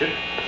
Good.